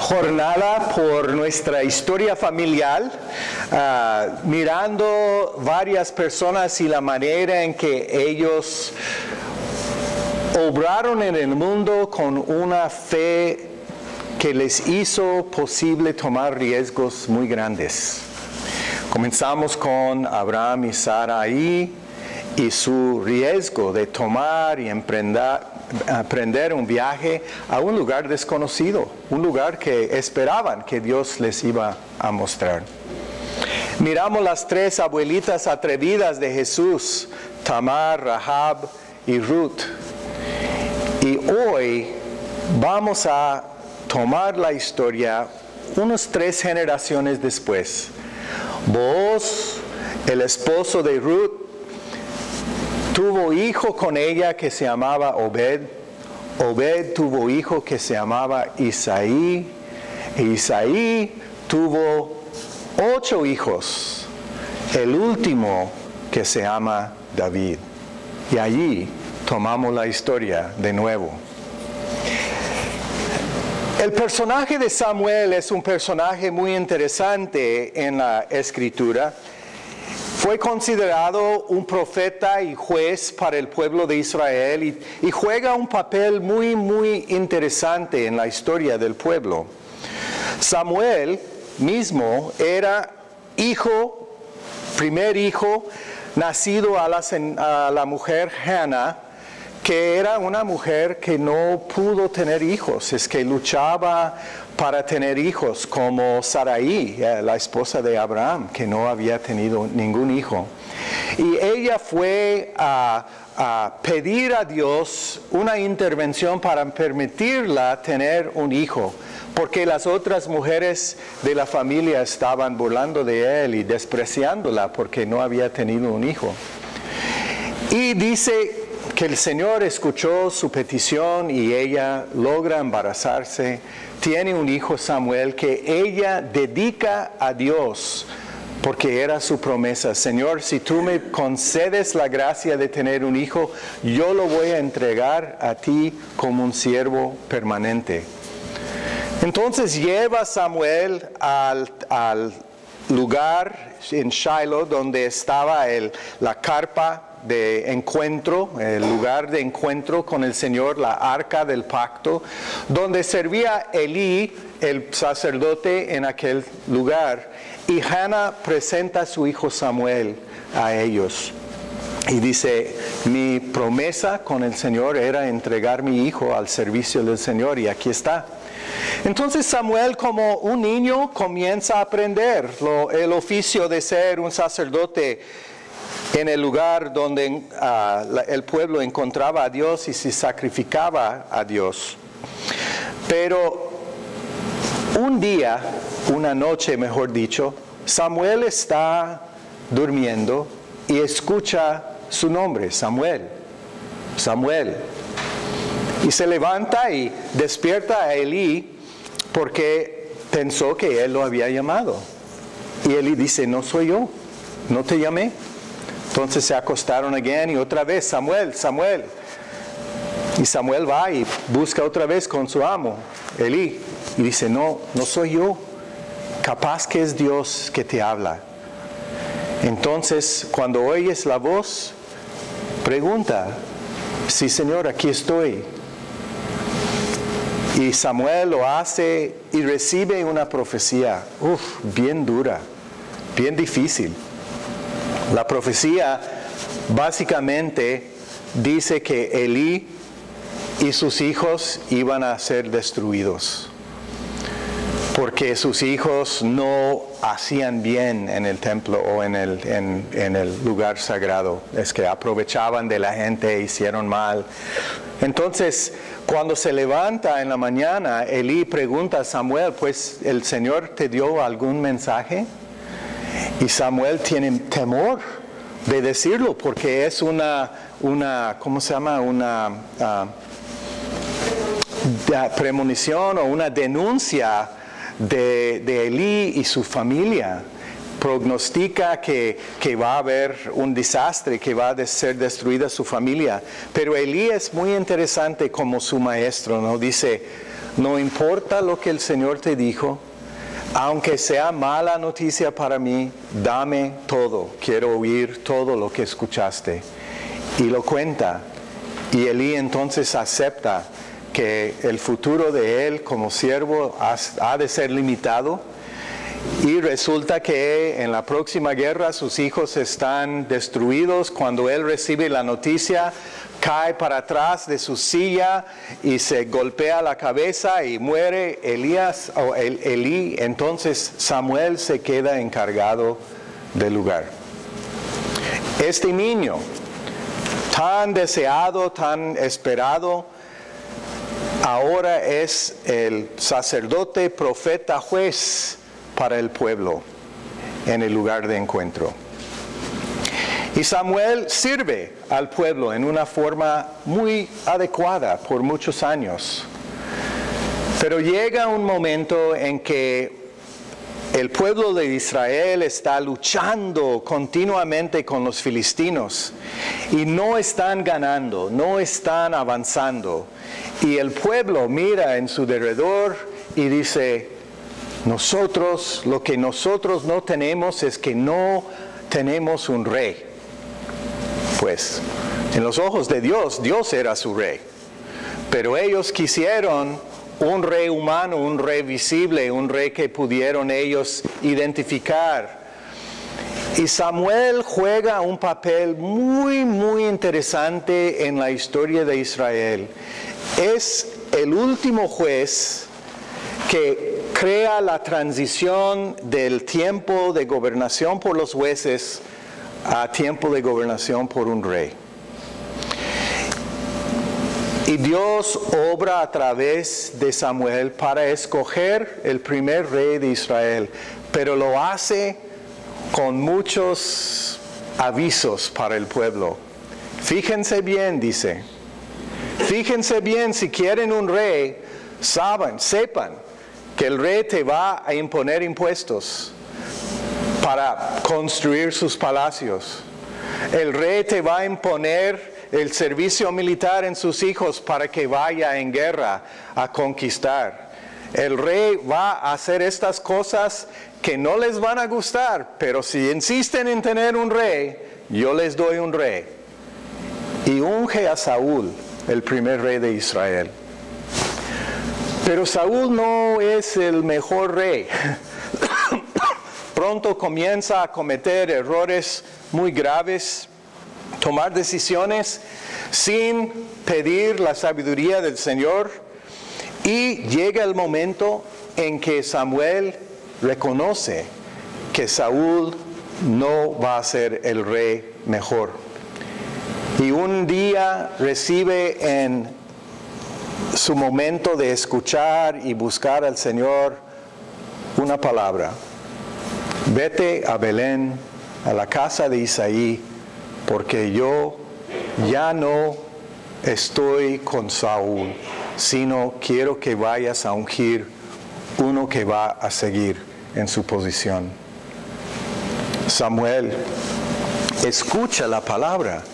jornada por nuestra historia familiar, ah, mirando varias personas y la manera en que ellos obraron en el mundo con una fe que les hizo posible tomar riesgos muy grandes. Comenzamos con Abraham y Sara ahí y su riesgo de tomar y emprender, un viaje a un lugar desconocido, un lugar que esperaban que Dios les iba a mostrar. Miramos las tres abuelitas atrevidas de Jesús, Tamar, Rahab y Ruth. Y hoy vamos a tomar la historia unos tres generaciones después. Vos, el esposo de Ruth, tuvo hijo con ella que se llamaba Obed. Obed tuvo hijo que se llamaba Isaí. E Isaí tuvo ocho hijos. El último que se llama David. Y allí tomamos la historia de nuevo. El personaje de Samuel es un personaje muy interesante en la escritura. Fue considerado un profeta y juez para el pueblo de Israel y, juega un papel muy, muy interesante en la historia del pueblo. Samuel mismo era hijo, primer hijo, nacido a la, a la mujer Hannah, que era una mujer que no pudo tener hijos, es que luchaba para tener hijos, como Sarai, eh, la esposa de Abraham, que no había tenido ningún hijo. Y ella fue a, a pedir a Dios una intervención para permitirla tener un hijo, porque las otras mujeres de la familia estaban burlando de él y despreciándola porque no había tenido un hijo. Y dice que el Señor escuchó su petición y ella logra embarazarse, tiene un hijo Samuel que ella dedica a Dios porque era su promesa, Señor, si tú me concedes la gracia de tener un hijo, yo lo voy a entregar a ti como un siervo permanente. Entonces lleva Samuel al, al lugar en Shiloh donde estaba el, la carpa de encuentro, el lugar de encuentro con el Señor, la arca del pacto, donde servía Elí, el sacerdote, en aquel lugar. Y Hannah presenta a su hijo Samuel a ellos. Y dice, mi promesa con el Señor era entregar mi hijo al servicio del Señor y aquí está. Entonces Samuel como un niño comienza a aprender el oficio de ser un sacerdote en el lugar donde ah, el pueblo encontraba a Dios y se sacrificaba a Dios. Pero un día, una noche mejor dicho, Samuel está durmiendo y escucha su nombre, Samuel, Samuel. Y se levanta y despierta a Elí porque pensó que él lo había llamado. Y Elí dice, no soy yo, no te llamé. Entonces se acostaron again y otra vez, Samuel, Samuel. Y Samuel va y busca otra vez con su amo, Elí, y dice, no, no soy yo, capaz que es Dios que te habla. Entonces, cuando oyes la voz, pregunta, sí Señor, aquí estoy. Y Samuel lo hace y recibe una profecía, uff, bien dura, bien difícil. La profecía básicamente dice que Elí y sus hijos iban a ser destruidos porque sus hijos no hacían bien en el templo o en el, en, el, lugar sagrado. Es que aprovechaban de la gente, e hicieron mal. Entonces, cuando se levanta en la mañana, Elí pregunta a Samuel, pues el Señor te dio algún mensaje? Y Samuel tiene temor de decirlo porque es una, una ¿cómo se llama? Una ah, premonición o una denuncia de, de Elí y su familia prognostica que, que, va a haber un desastre, que va a ser destruida su familia. Pero Elí es muy interesante como su maestro, ¿no? Dice, no importa lo que el Señor te dijo, aunque sea mala noticia para mí, dame todo, quiero oír todo lo que escuchaste. Y lo cuenta. Y Elí entonces acepta que el futuro de él como siervo ha de ser limitado. Y resulta que en la próxima guerra sus hijos están destruidos. Cuando él recibe la noticia, cae para atrás de su silla y se golpea la cabeza y muere Elías o Elí. Entonces Samuel se queda encargado del lugar. Este niño, tan deseado, tan esperado, ahora es el sacerdote, profeta, juez para el pueblo en el lugar de encuentro. Y Samuel sirve al pueblo en una forma muy adecuada por muchos años. Pero llega un momento en que el pueblo de Israel está luchando continuamente con los filistinos y no están ganando, no están avanzando. Y el pueblo mira en su derredor y dice, nosotros, lo que nosotros no tenemos es que no tenemos un rey. Pues en los ojos de Dios, Dios era su rey. Pero ellos quisieron un rey humano, un rey visible, un rey que pudieron ellos identificar. Y Samuel juega un papel muy, muy interesante en la historia de Israel. Es el último juez que crea la transición del tiempo de gobernación por los jueces a tiempo de gobernación por un rey. Y Dios obra a través de Samuel para escoger el primer rey de Israel, pero lo hace con muchos avisos para el pueblo. Fíjense bien, dice. Fíjense bien, si quieren un rey, saben, sepan que el rey te va a imponer impuestos para construir sus palacios. El rey te va a imponer el servicio militar en sus hijos para que vaya en guerra a conquistar. El rey va a hacer estas cosas que no les van a gustar, pero si insisten en tener un rey, yo les doy un rey. Y unge a Saúl, el primer rey de Israel. Pero Saúl no es el mejor rey. pronto comienza a cometer errores muy graves, tomar decisiones sin pedir la sabiduría del Señor y llega el momento en que Samuel reconoce que Saúl no va a ser el rey mejor. Y un día recibe en su momento de escuchar y buscar al Señor una palabra. Vete a Belén, a la casa de Isaí, porque yo ya no estoy con Saúl, sino quiero que vayas a ungir uno que va a seguir en su posición. Samuel escucha la palabra,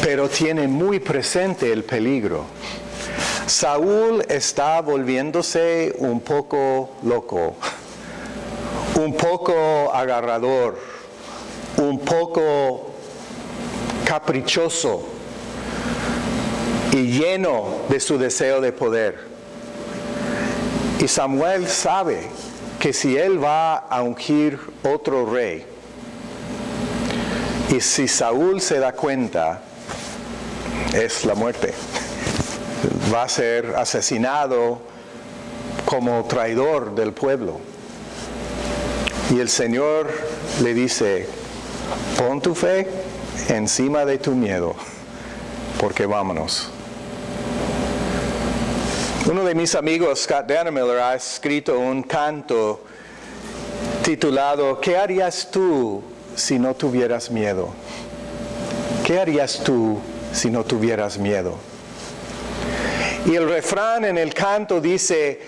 pero tiene muy presente el peligro. Saúl está volviéndose un poco loco un poco agarrador, un poco caprichoso y lleno de su deseo de poder. Y Samuel sabe que si él va a ungir otro rey, y si Saúl se da cuenta, es la muerte. Va a ser asesinado como traidor del pueblo. Y el Señor le dice, pon tu fe encima de tu miedo, porque vámonos. Uno de mis amigos, Scott Dannemiller, ha escrito un canto titulado ¿Qué harías tú si no tuvieras miedo? ¿Qué harías tú si no tuvieras miedo? Y el refrán en el canto dice,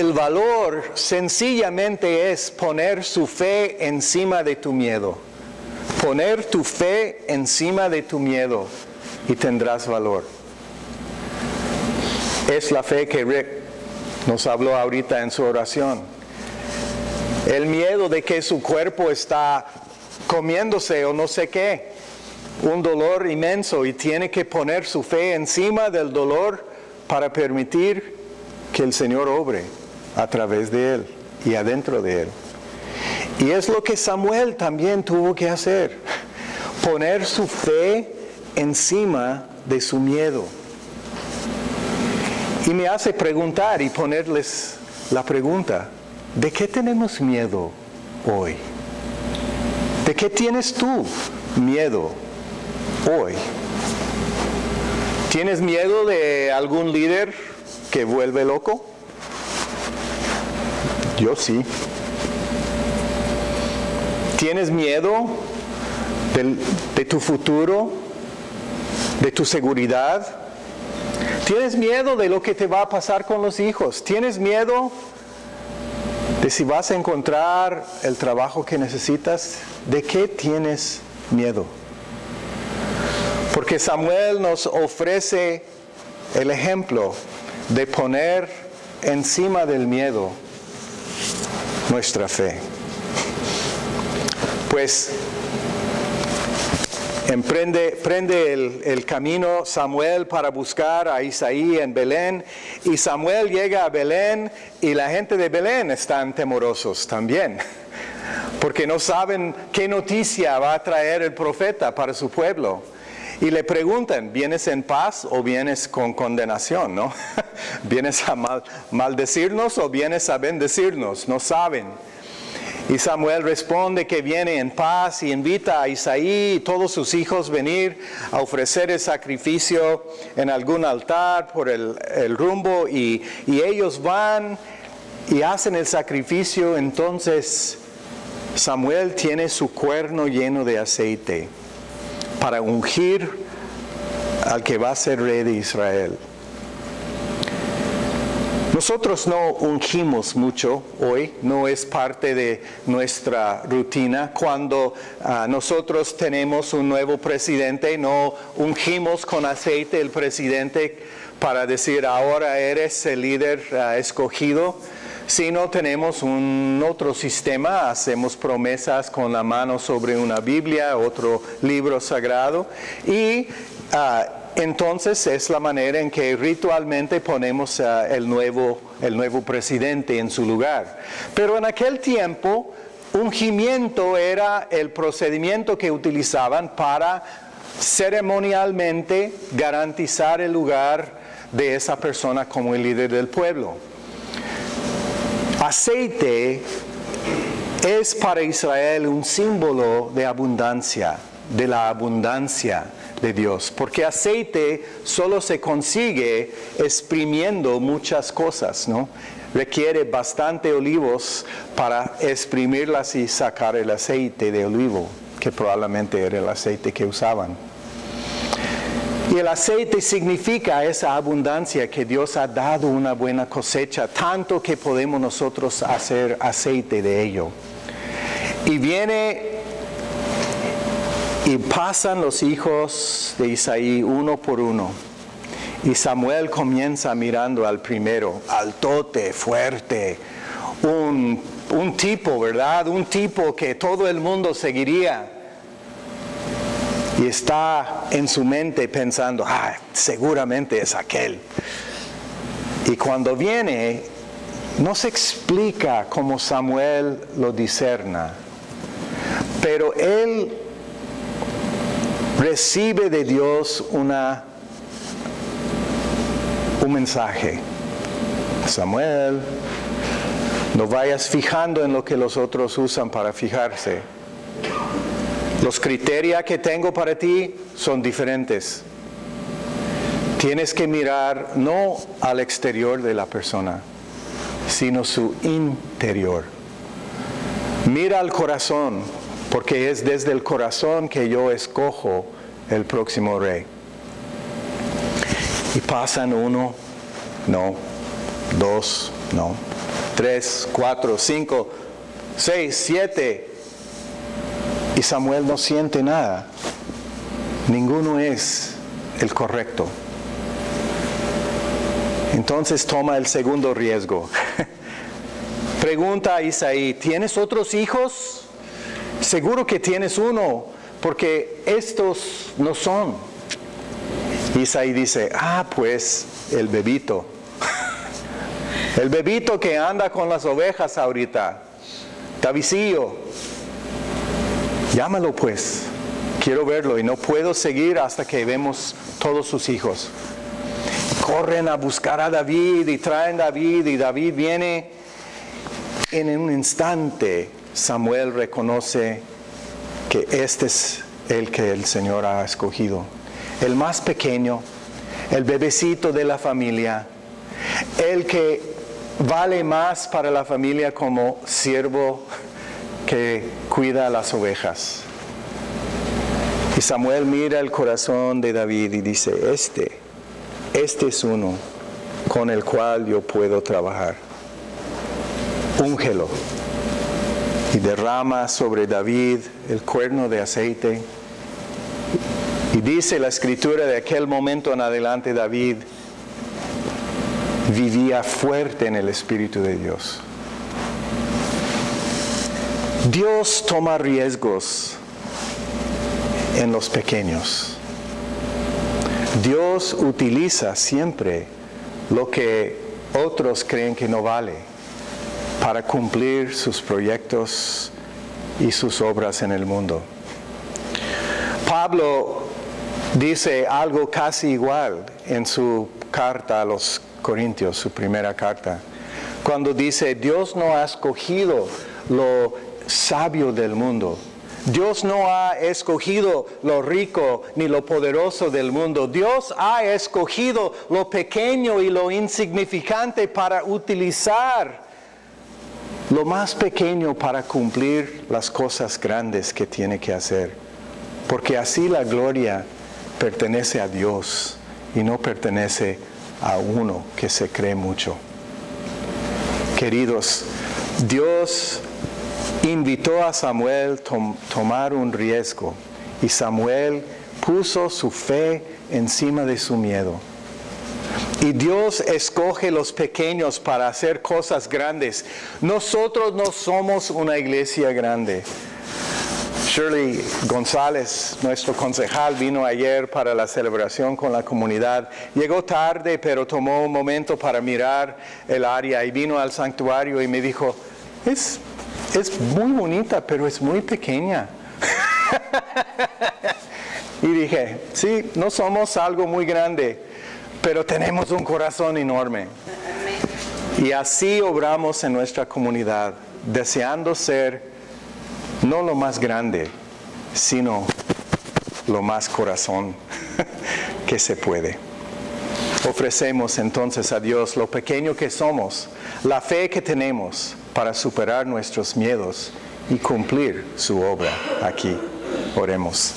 el valor sencillamente es poner su fe encima de tu miedo. Poner tu fe encima de tu miedo y tendrás valor. es la fe que Rick nos habló ahorita en su oración. El miedo de que su cuerpo está comiéndose o no sé qué, un dolor inmenso y tiene que poner su fe encima del dolor para permitir que el Señor obre a través de él y adentro de él. Y es lo que Samuel también tuvo que hacer, poner su fe encima de su miedo. Y me hace preguntar y ponerles la pregunta, ¿de qué tenemos miedo hoy? ¿De qué tienes tú miedo hoy? ¿Tienes miedo de algún líder que vuelve loco? Yo sí. ¿Tienes miedo de tu futuro? ¿De tu seguridad? ¿Tienes miedo de lo que te va a pasar con los hijos? ¿Tienes miedo de si vas a encontrar el trabajo que necesitas? ¿De qué tienes miedo? Porque Samuel nos ofrece el ejemplo de poner encima del miedo nuestra fe. Pues emprende prende el, el, camino Samuel para buscar a Isaí en Belén y Samuel llega a Belén y la gente de Belén están temorosos también porque no saben qué noticia va a traer el profeta para su pueblo. Y le preguntan, ¿vienes en paz o vienes con condenación? ¿no? ¿Vienes a mal, maldecirnos o vienes a bendecirnos? No saben. Y Samuel responde que viene en paz y invita a Isaí y todos sus hijos venir a ofrecer el sacrificio en algún altar por el, rumbo y ellos van y hacen el sacrificio. Entonces Samuel tiene su cuerno lleno de aceite para ungir al que va a ser rey de Israel. Nosotros no ungimos mucho hoy, no es parte de nuestra rutina. Cuando uh, nosotros tenemos un nuevo presidente, no ungimos con aceite el presidente para decir ahora eres el líder uh, escogido, sino tenemos un otro sistema, hacemos promesas con la mano sobre una Biblia, otro libro sagrado y uh, entonces es la manera en que ritualmente ponemos uh, el, nuevo, el nuevo presidente en su lugar. Pero en aquel tiempo, ungimiento era el procedimiento que utilizaban para ceremonialmente garantizar el lugar de esa persona como el líder del pueblo. Aceite es para Israel un símbolo de abundancia, de la abundancia Dios, porque aceite solo se consigue exprimiendo muchas cosas, ¿no? Requiere bastante olivos para exprimirlas y sacar el aceite de olivo, que probablemente era el aceite que usaban. Y el aceite significa esa abundancia que Dios ha dado una buena cosecha, tanto que podemos nosotros hacer aceite de ello. Y viene y pasan los hijos de Isaí uno por uno. Y Samuel comienza mirando al primero, altote, fuerte, un, un tipo, ¿verdad? Un tipo que todo el mundo seguiría. Y está en su mente pensando, ah, seguramente es aquel. Y cuando viene, no se explica cómo Samuel lo discerna, pero él recibe de Dios una, un mensaje. Samuel, no vayas fijando en lo que los otros usan para fijarse. Los criterios que tengo para ti son diferentes. Tienes que mirar no al exterior de la persona, sino su interior. Mira al corazón, porque es desde el corazón que yo escojo el próximo rey. Y pasan uno, no, dos, no, tres, cuatro, cinco, seis, siete. Y Samuel no siente nada. Ninguno es el correcto. Entonces toma el segundo riesgo. Pregunta a Isaí, ¿tienes otros hijos? Seguro que tienes uno, porque estos no son. Isaí dice, ah, pues el bebito. El bebito que anda con las ovejas ahorita. Tavisillo. Llámalo pues. Quiero verlo y no puedo seguir hasta que vemos todos sus hijos. Corren a buscar a David y traen a David y David viene. En un instante Samuel reconoce que este es el que el Señor ha escogido. El más pequeño, el bebecito de la familia, el que vale más para la familia como siervo que cuida las ovejas. Y Samuel mira el corazón de David y dice, este, este es uno con el cual yo puedo trabajar. Úngelo y derrama sobre David el cuerno de aceite. Y dice la escritura de aquel momento en adelante David vivía fuerte en el Espíritu de Dios. Dios toma riesgos en los pequeños. Dios utiliza siempre lo que otros creen que no vale para cumplir sus proyectos y sus obras en el mundo. Pablo dice algo casi igual en su carta a los Corintios, su primera carta, cuando dice, Dios no ha escogido lo sabio del mundo, Dios no ha escogido lo rico ni lo poderoso del mundo. Dios ha escogido lo pequeño y lo insignificante para utilizar lo más pequeño para cumplir las cosas grandes que tiene que hacer. Porque así la gloria pertenece a Dios y no pertenece a uno que se cree mucho. Queridos, Dios invitó a Samuel a tomar un riesgo y Samuel puso su fe encima de su miedo. Y Dios escoge los pequeños para hacer cosas grandes. Nosotros no somos una iglesia grande. Shirley González, nuestro concejal, vino ayer para la celebración con la comunidad. Llegó tarde, pero tomó un momento para mirar el área y vino al santuario y me dijo, es es muy bonita, pero es muy pequeña. y dije, sí, no somos algo muy grande, pero tenemos un corazón enorme. Y así obramos en nuestra comunidad, deseando ser no lo más grande, sino lo más corazón que se puede. Ofrecemos entonces a Dios lo pequeño que somos, la fe que tenemos, para superar nuestros miedos y cumplir su obra aquí. Oremos.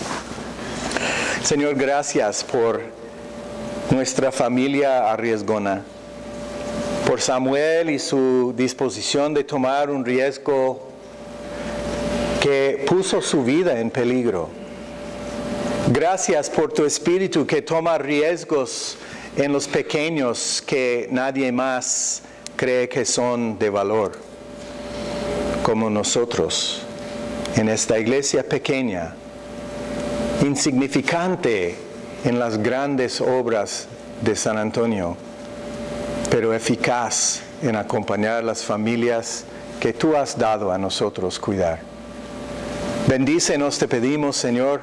Señor, gracias por nuestra familia arriesgona, por Samuel y su disposición de tomar un riesgo que puso su vida en peligro. Gracias por tu espíritu que toma riesgos en los pequeños que nadie más cree que son de valor como nosotros en esta iglesia pequeña, insignificante en las grandes obras de San Antonio, pero eficaz en acompañar las familias que tú has dado a nosotros cuidar. Bendícenos, te pedimos, Señor,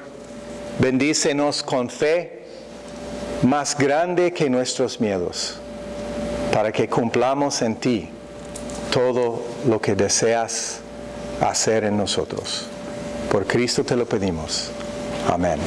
bendícenos con fe más grande que nuestros miedos, para que cumplamos en ti todo lo que deseas hacer en nosotros. Por Cristo te lo pedimos. Amén.